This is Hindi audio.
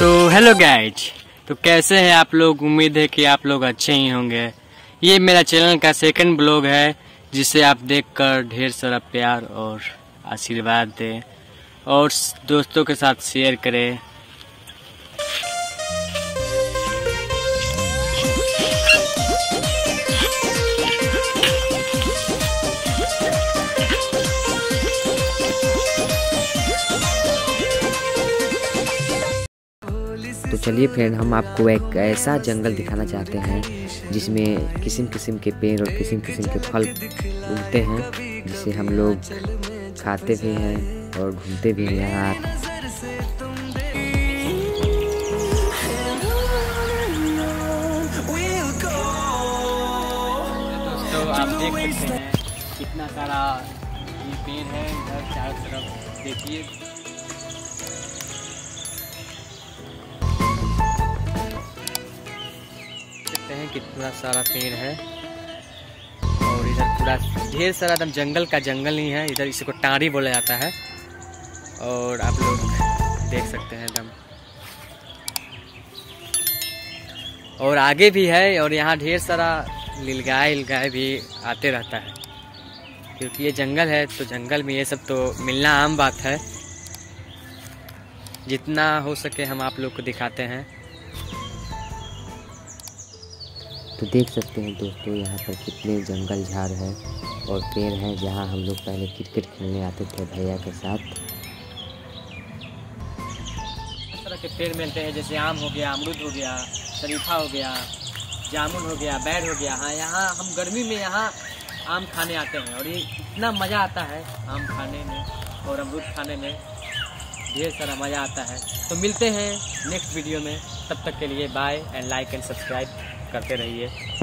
हेलो गाइज़ तो कैसे हैं आप लोग? उम्मीद है कि आप लोग अच्छे ही होंगे। ये मेरा चैनल का सेकंड ब्लॉग है, जिसे आप देखकर ढेर सारा प्यार और आशीर्वाद दें। और दोस्तों के साथ शेयर करें। तो चलिए फ्रेंड हम आपको एक ऐसा जंगल दिखाना चाहते हैं, जिसमें किस्म किस्म के पेड़ और किस्म किस्म के फल उगते हैं, जिसे हम लोग खाते भी हैं और घूमते भी हैं यहाँ हैं कितना सारा ये पेड़ है, इधर चारों तरफ़ देखिए। कितना सारा पेड़ है। और इधर पूरा ढेर सारा एकदम जंगल का जंगल ही है। इधर इसी को टारी बोला जाता है। और आप लोग देख सकते हैं एकदम। और आगे भी है और यहाँ ढेर सारा नीलगाय इलगाय भी आते रहता है। क्योंकि ये जंगल है तो जंगल में ये सब तो मिलना आम बात है। जितना हो सके हम आप लोग को दिखाते हैं। तो देख सकते हैं दोस्तों, यहाँ पर कितने जंगल झाड़ है और पेड़ हैं जहाँ हम लोग पहले क्रिकेट खेलने आते थे भैया के साथ। इस तरह के पेड़ मिलते हैं, जैसे आम हो गया, अमरूद हो गया, शरीफा हो गया, जामुन हो गया, बैर हो गया। हाँ यहाँ हम गर्मी में यहाँ आम खाने आते हैं और ये इतना मज़ा आता है आम खाने में और अमरूद खाने में। ढेर सारा मज़ा आता है। तो मिलते हैं नेक्स्ट वीडियो में। तब तक के लिए bye and like and subscribe करते रहिए।